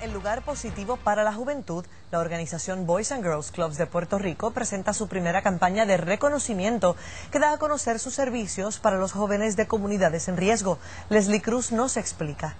el lugar positivo para la juventud, la organización Boys and Girls Clubs de Puerto Rico presenta su primera campaña de reconocimiento que da a conocer sus servicios para los jóvenes de comunidades en riesgo. Leslie Cruz nos explica.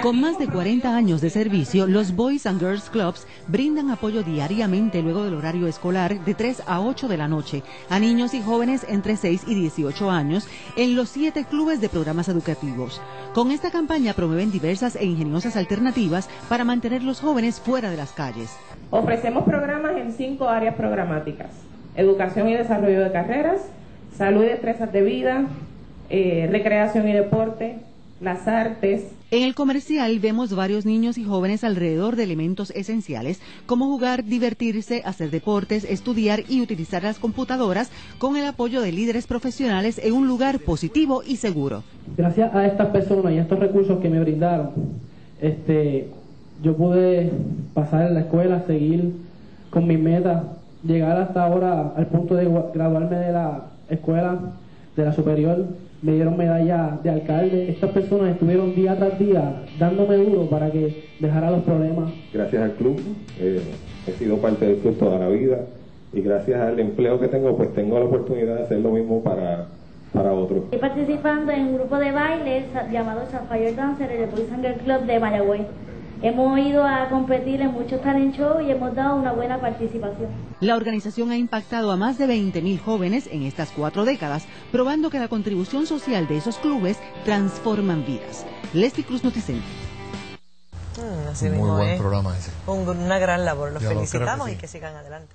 Con más de 40 años de servicio, los Boys and Girls Clubs brindan apoyo diariamente luego del horario escolar de 3 a 8 de la noche a niños y jóvenes entre 6 y 18 años en los siete clubes de programas educativos. Con esta campaña promueven diversas e ingeniosas alternativas para mantener los jóvenes fuera de las calles. Ofrecemos programas en cinco áreas programáticas. Educación y desarrollo de carreras, salud y destrezas de vida, eh, recreación y deporte, las artes. En el comercial vemos varios niños y jóvenes alrededor de elementos esenciales como jugar, divertirse, hacer deportes, estudiar y utilizar las computadoras con el apoyo de líderes profesionales en un lugar positivo y seguro. Gracias a estas personas y a estos recursos que me brindaron, este, yo pude pasar en la escuela, seguir con mi meta, llegar hasta ahora al punto de graduarme de la escuela, de la superior me dieron medalla de alcalde. Estas personas estuvieron día tras día dándome duro para que dejara los problemas. Gracias al club, eh, he sido parte del club toda la vida y gracias al empleo que tengo, pues tengo la oportunidad de hacer lo mismo para, para otros. Estoy participando en un grupo de baile llamado Sapphire Dancer, el Boys Club de Mayagüez. Hemos ido a competir en muchos talent shows y hemos dado una buena participación. La organización ha impactado a más de 20.000 jóvenes en estas cuatro décadas, probando que la contribución social de esos clubes transforman vidas. Leslie Cruz Noticente. Mm, así Muy mismo buen es. programa ese. Un- una gran labor. Los lo que felicitamos sí. y que sigan adelante.